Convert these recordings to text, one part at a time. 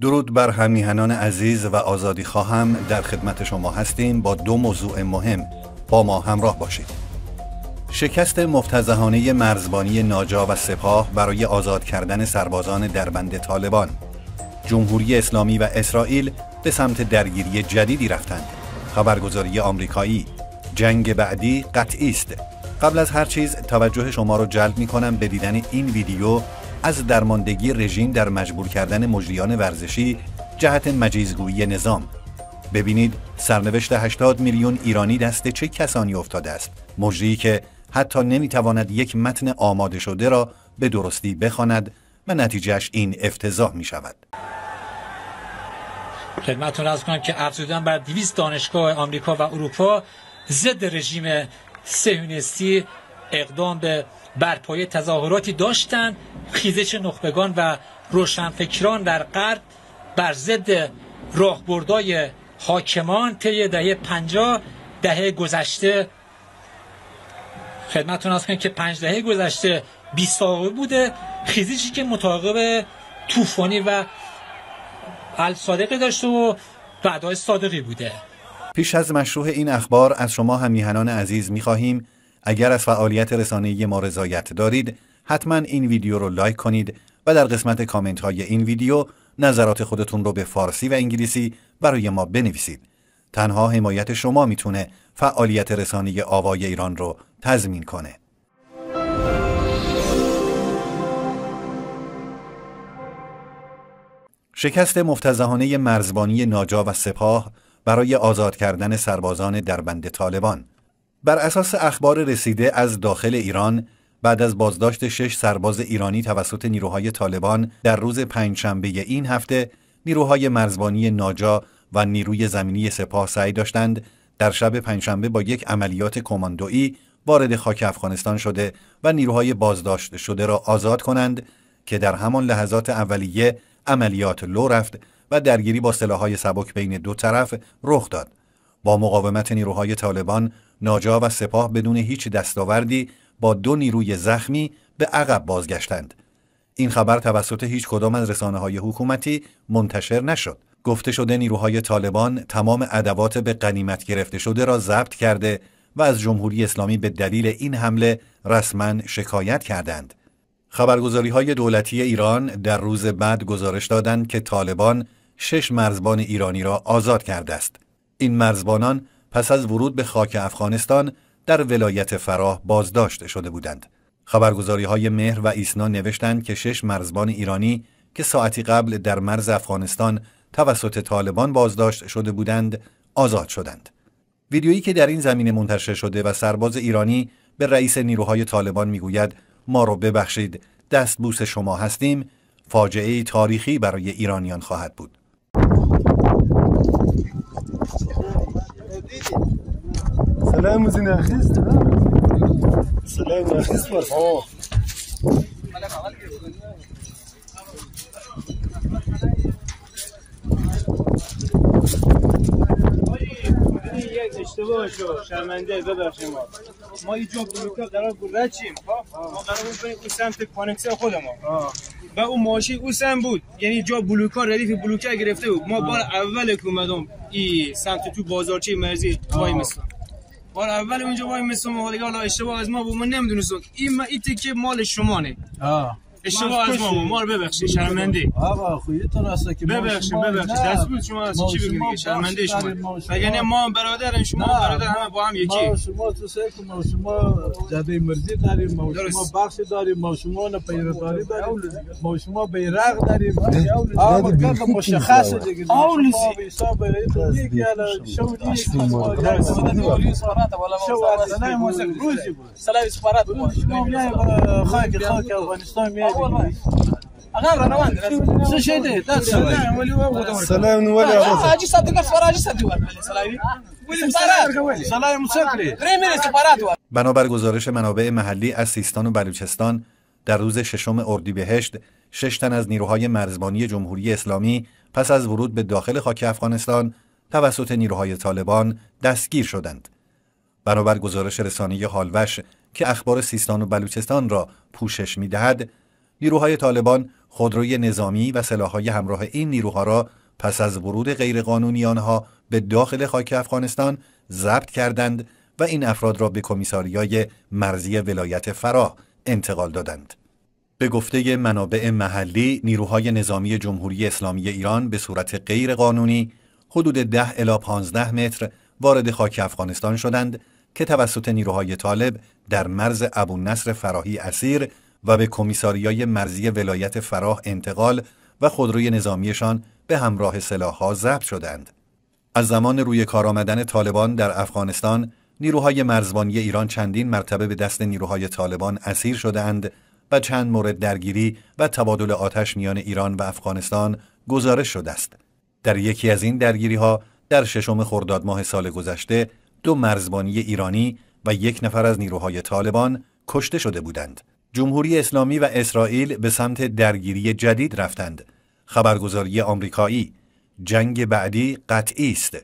درود بر همیهنان عزیز و آزادی خواهم. در خدمت شما هستیم با دو موضوع مهم. با ما همراه باشید. شکست مفتزهانه مرزبانی ناجا و سپاه برای آزاد کردن سربازان دربند طالبان. جمهوری اسلامی و اسرائیل به سمت درگیری جدیدی رفتند. خبرگزاری آمریکایی. جنگ بعدی قطعی است. قبل از هر چیز توجه شما را جلب می کنم به دیدن این ویدیو از درماندگی رژیم در مجبور کردن مجریان ورزشی جهت مجیزگویی نظام. ببینید سرنوشت 80 میلیون ایرانی دست چه کسانی افتاده است. مجری که حتی نمی‌تواند یک متن آماده شده را به درستی بخواند و نتیجهش این افتضاح می شود خدمتتون از کنم که افزودن بر 200 دانشگاه آمریکا و اروپا ضد رژیم سهیونیستی اقدام به برپای تظاهراتی داشتند خیزش نخبگان و روشنفکران در غرب بر ضد راهبردهای حاکمان طی دهه 50 دهه گذشته. خدمتتون کنم که پنج دهه گذشته 20 بوده. خیزشی که متعاقب طوفانی و الصادقی داشته و بعدای صادقی بوده. پیش از مشروع این اخبار از شما هم میهنان عزیز می‌خواهیم اگر از فعالیت رسانه‌ای ما رضایت دارید حتما این ویدیو رو لایک کنید و در قسمت کامنت های این ویدیو نظرات خودتون رو به فارسی و انگلیسی برای ما بنویسید. تنها حمایت شما می‌تونه فعالیت رسانه آوای ایران رو تضمین کنه. شکست مفتزهانه مرزبانی ناجا و سپاه برای آزاد کردن سربازان در بند طالبان. بر اساس اخبار رسیده از داخل ایران بعد از بازداشت شش سرباز ایرانی توسط نیروهای طالبان در روز پنجشنبه این هفته نیروهای مرزبانی ناجا و نیروی زمینی سپاه سعی داشتند در شب پنجشنبه با یک عملیات کماندویی وارد خاک افغانستان شده و نیروهای بازداشت شده را آزاد کنند که در همان لحظات اولیه عملیات لو رفت و درگیری با سلاحهای سبک بین دو طرف رخ داد. با مقاومت نیروهای طالبان، ناجا و سپاه بدون هیچ دستاوردی با دو نیروی زخمی به عقب بازگشتند. این خبر توسط هیچ کدام از رسانه های حکومتی منتشر نشد. گفته شده نیروهای طالبان تمام ادوات به قنیمت گرفته شده را ضبط کرده و از جمهوری اسلامی به دلیل این حمله رسما شکایت کردند. خبرگزاری های دولتی ایران در روز بعد گزارش دادند که طالبان شش مرزبان ایرانی را آزاد کرده است. این مرزبانان پس از ورود به خاک افغانستان در ولایت فراه بازداشت شده بودند. خبرگزاری های مهر و ایسنا نوشتند که شش مرزبان ایرانی که ساعتی قبل در مرز افغانستان توسط طالبان بازداشت شده بودند آزاد شدند. ویدیویی که در این زمینه منتشر شده و سرباز ایرانی به رئیس نیروهای طالبان می‌گوید ما رو ببخشید دست بوس شما هستیم فاجعه تاریخی برای ایرانیان خواهد بود. سلام سلام اشتباه شو شرمنده ببخشید ما ما یه جا بلوکا قرار بود رچیم ما قرار بود بریم اون سمت کانکسه خودمون. و اون ماشین اون سمت بود. یعنی جا بلوکا ردیف بلوکا گرفته بود. ما بار اول که اومدم این سمت تو بازارچه مرزی وای مثلا بار اول اونجا وای مثلا ما حالا اشتباه از ما بود. من نمی‌دونستم. این ما این تیکه مال شمانه. آه. اشتباه از ما ما رو ببخشید شرمنده آقا خویتون است که ببخشید ببخشید دست بود شما از چی بگید شرمنده شما مگه ما برادر شما برادر همه با هم یکی ما شما تو سه ما شما جده مرزی داریم ما شما بخش داریم ما شما نه پیروکاری داریم ما شما بیرق داریم آقا کار مشخص دیگه اولسی حساب دیگه شو دیگه سلام سفارت خاک خاک افغانستان میاد سلام نو سلامي سلام بنابر گزارش منابع محلی از سیستان و بلوچستان در روز ششم اردیبهشت شش تن از نیروهای مرزبانی جمهوری اسلامی پس از ورود به داخل خاک افغانستان توسط نیروهای طالبان دستگیر شدند. بنابر گزارش رسانه حالوش که اخبار سیستان و بلوچستان را پوشش می دهد، نیروهای طالبان خودروی نظامی و سلاحهای همراه این نیروها را پس از ورود غیرقانونی آنها به داخل خاک افغانستان ضبط کردند و این افراد را به کمیساریای مرزی ولایت فراه انتقال دادند. به گفته منابع محلی نیروهای نظامی جمهوری اسلامی ایران به صورت غیر قانونی حدود 10 الی 15 متر وارد خاک افغانستان شدند که توسط نیروهای طالب در مرز ابو نصر فراهی اسیر و به کمیساریای مرزی ولایت فراه انتقال و خودروی نظامیشان به همراه سلاحها ضبط شدند. از زمان روی کار آمدن طالبان در افغانستان نیروهای مرزبانی ایران چندین مرتبه به دست نیروهای طالبان اسیر شدهاند و چند مورد درگیری و تبادل آتش میان ایران و افغانستان گزارش شده است. در یکی از این درگیری ها در ششم خرداد ماه سال گذشته دو مرزبانی ایرانی و یک نفر از نیروهای طالبان کشته شده بودند. جمهوری اسلامی و اسرائیل به سمت درگیری جدید رفتند. خبرگزاری آمریکایی جنگ بعدی قطعی است.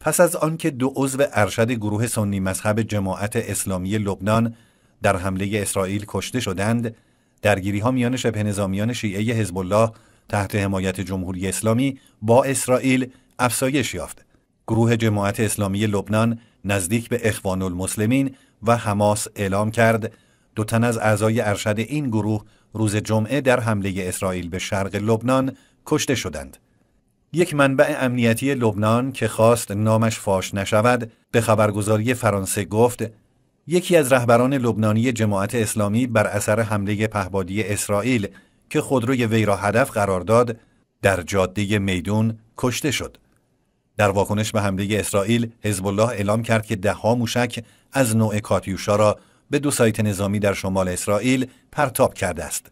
پس از آنکه دو عضو ارشد گروه سنی مذهب جماعت اسلامی لبنان در حمله اسرائیل کشته شدند، درگیری ها میان شبه نظامیان شیعه حزب الله تحت حمایت جمهوری اسلامی با اسرائیل افزایش یافت. گروه جماعت اسلامی لبنان نزدیک به اخوان المسلمین و حماس اعلام کرد دو تن از اعضای ارشد این گروه روز جمعه در حمله اسرائیل به شرق لبنان کشته شدند. یک منبع امنیتی لبنان که خواست نامش فاش نشود به خبرگزاری فرانسه گفت یکی از رهبران لبنانی جماعت اسلامی بر اثر حمله پهبادی اسرائیل که خودروی وی را هدف قرار داد در جاده میدون کشته شد. در واکنش به حمله اسرائیل حزب الله اعلام کرد که دهها موشک از نوع کاتیوشا را به دو سایت نظامی در شمال اسرائیل پرتاب کرده است.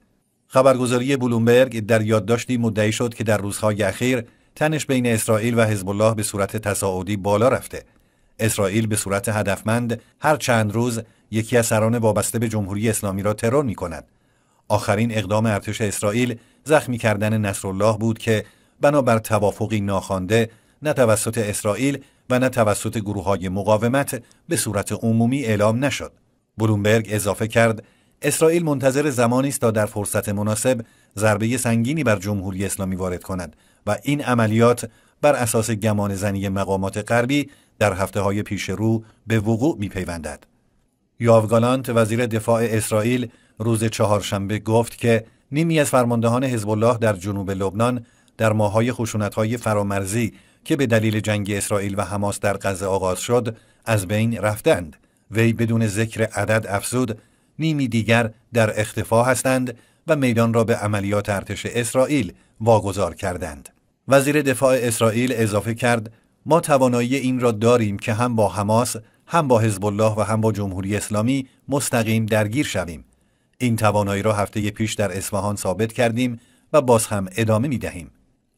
خبرگزاری بلومبرگ در یادداشتی مدعی شد که در روزهای اخیر تنش بین اسرائیل و حزب الله به صورت تصاعدی بالا رفته. اسرائیل به صورت هدفمند هر چند روز یکی از سران وابسته به جمهوری اسلامی را ترور می کند. آخرین اقدام ارتش اسرائیل زخمی کردن نصرالله بود که بنابر توافقی ناخوانده نه توسط اسرائیل و نه توسط گروه های مقاومت به صورت عمومی اعلام نشد. بلومبرگ اضافه کرد اسرائیل منتظر زمانی است تا در فرصت مناسب ضربه سنگینی بر جمهوری اسلامی وارد کند و این عملیات بر اساس گمان زنی مقامات غربی در هفته های پیش رو به وقوع می پیوندد. یاوگالانت وزیر دفاع اسرائیل روز چهارشنبه گفت که نیمی از فرماندهان حزب الله در جنوب لبنان در ماهای خشونت‌های فرامرزی که به دلیل جنگ اسرائیل و حماس در غزه آغاز شد از بین رفتند وی بدون ذکر عدد افزود نیمی دیگر در اختفا هستند و میدان را به عملیات ارتش اسرائیل واگذار کردند وزیر دفاع اسرائیل اضافه کرد ما توانایی این را داریم که هم با حماس هم با حزب الله و هم با جمهوری اسلامی مستقیم درگیر شویم این توانایی را هفته پیش در اصفهان ثابت کردیم و باز هم ادامه می دهیم.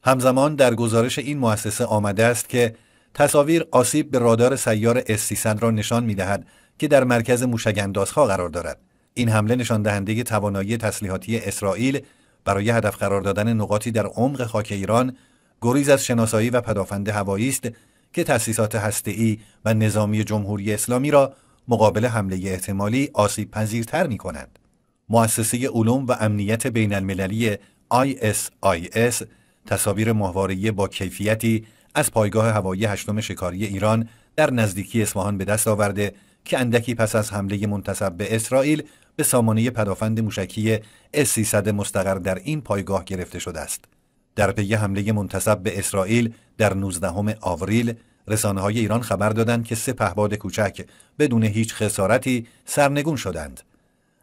همزمان در گزارش این مؤسسه آمده است که تصاویر آسیب به رادار سیار اس را نشان می دهد که در مرکز موشگندازها قرار دارد. این حمله نشان دهنده توانایی تسلیحاتی اسرائیل برای هدف قرار دادن نقاطی در عمق خاک ایران گریز از شناسایی و پدافند هوایی است که تأسیسات هسته‌ای و نظامی جمهوری اسلامی را مقابل حمله احتمالی آسیب پذیرتر می کند. مؤسسه علوم و امنیت بین المللی ISIS تصاویر ماهواره‌ای با کیفیتی از پایگاه هوایی هشتم شکاری ایران در نزدیکی اصفهان به دست آورده که اندکی پس از حمله منتصب به اسرائیل به سامانه پدافند موشکی S-300 مستقر در این پایگاه گرفته شده است. در پی حمله منتسب به اسرائیل در 19 آوریل رسانه های ایران خبر دادند که سه پهپاد کوچک بدون هیچ خسارتی سرنگون شدند.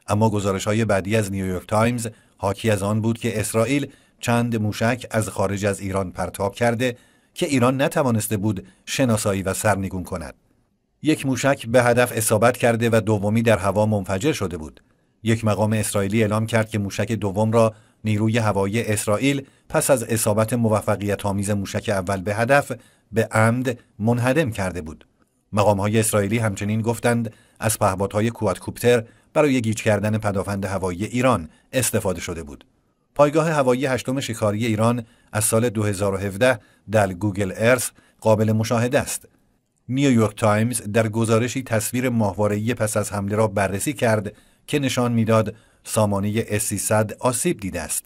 اما گزارش های بعدی از نیویورک تایمز حاکی از آن بود که اسرائیل چند موشک از خارج از ایران پرتاب کرده که ایران نتوانسته بود شناسایی و سرنگون کند. یک موشک به هدف اصابت کرده و دومی در هوا منفجر شده بود. یک مقام اسرائیلی اعلام کرد که موشک دوم را نیروی هوایی اسرائیل پس از اصابت موفقیت آمیز موشک اول به هدف به عمد منهدم کرده بود. مقام های اسرائیلی همچنین گفتند از پهپادهای کوادکوپتر برای گیج کردن پدافند هوایی ایران استفاده شده بود. پایگاه هوایی هشتم شکاری ایران از سال 2017 در Google Earth قابل مشاهده است. نیویورک تایمز در گزارشی تصویر ماهواره‌ای پس از حمله را بررسی کرد که نشان می‌داد سامانه S300 آسیب دیده است.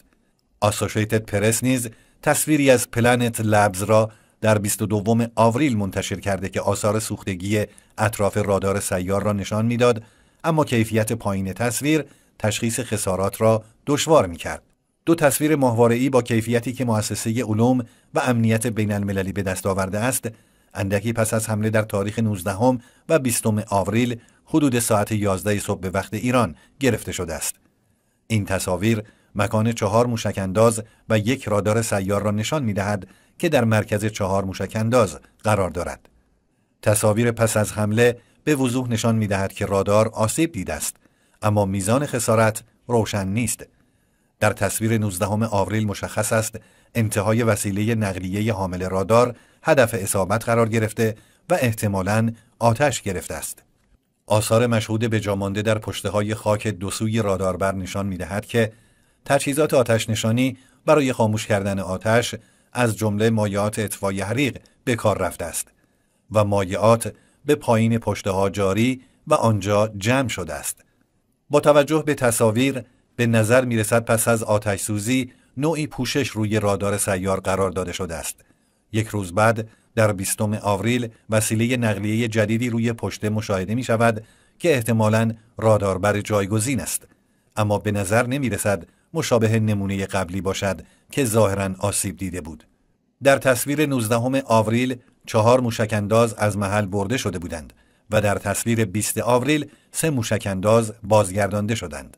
آسوشیتد پرس نیز تصویری از پلنت لبز را در 22 آوریل منتشر کرده که آثار سوختگی اطراف رادار سیار را نشان می‌داد اما کیفیت پایین تصویر تشخیص خسارات را دشوار می کرد. دو تصویر ماهواره‌ای با کیفیتی که مؤسسه علوم و امنیت بین المللی به دست آورده است اندکی پس از حمله در تاریخ 19 و 20 آوریل حدود ساعت 11 صبح به وقت ایران گرفته شده است. این تصاویر مکان چهار موشکانداز و یک رادار سیار را نشان می دهد که در مرکز چهار موشکانداز قرار دارد. تصاویر پس از حمله به وضوح نشان می دهد که رادار آسیب دیده است اما میزان خسارت روشن نیست. در تصویر 19 آوریل مشخص است انتهای وسیله نقلیه حامل رادار هدف اصابت قرار گرفته و احتمالاً آتش گرفته است. آثار مشهود به جامانده در پشته های خاک دو سوی راداربر نشان می دهد که تجهیزات آتش نشانی برای خاموش کردن آتش از جمله مایعات اطفای حریق به کار رفته است و مایعات به پایین پشته ها جاری و آنجا جمع شده است. با توجه به تصاویر به نظر می رسد پس از آتش سوزی نوعی پوشش روی رادار سیار قرار داده شده است. یک روز بعد در بیستم آوریل وسیله نقلیه جدیدی روی پشته مشاهده می شود که احتمالاً راداربر جایگزین است. اما به نظر نمی رسد مشابه نمونه قبلی باشد که ظاهرا آسیب دیده بود. در تصویر 19 آوریل چهار موشکانداز از محل برده شده بودند و در تصویر 20 آوریل سه موشکانداز بازگردانده شدند.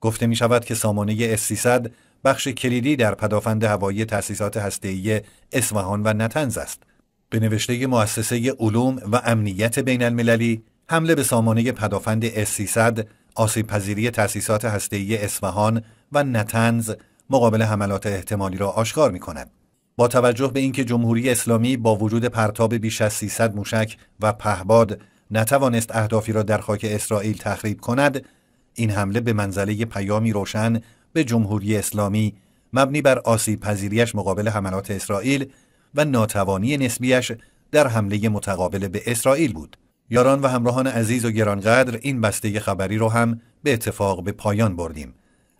گفته می شود که سامانه S300 بخش کلیدی در پدافند هوایی تأسیسات هسته‌ای اصفهان و نتنز است. به نوشته مؤسسه علوم و امنیت بین المللی حمله به سامانه پدافند S300 آسیب پذیری تأسیسات هسته‌ای اصفهان و نتنز مقابل حملات احتمالی را آشکار می کند. با توجه به اینکه جمهوری اسلامی با وجود پرتاب بیش از 300 موشک و پهباد نتوانست اهدافی را در خاک اسرائیل تخریب کند این حمله به منزله پیامی روشن به جمهوری اسلامی مبنی بر آسیب پذیریش مقابل حملات اسرائیل و ناتوانی نسبیش در حمله متقابل به اسرائیل بود. یاران و همراهان عزیز و گرانقدر این بسته خبری رو هم به اتفاق به پایان بردیم.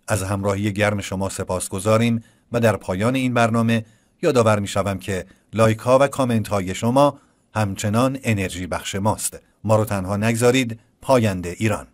از همراهی گرم شما سپاس گذاریم و در پایان این برنامه یادآور می شوم که لایک ها و کامنت های شما همچنان انرژی بخش ماست. ما رو تنها نگذارید پاینده ایران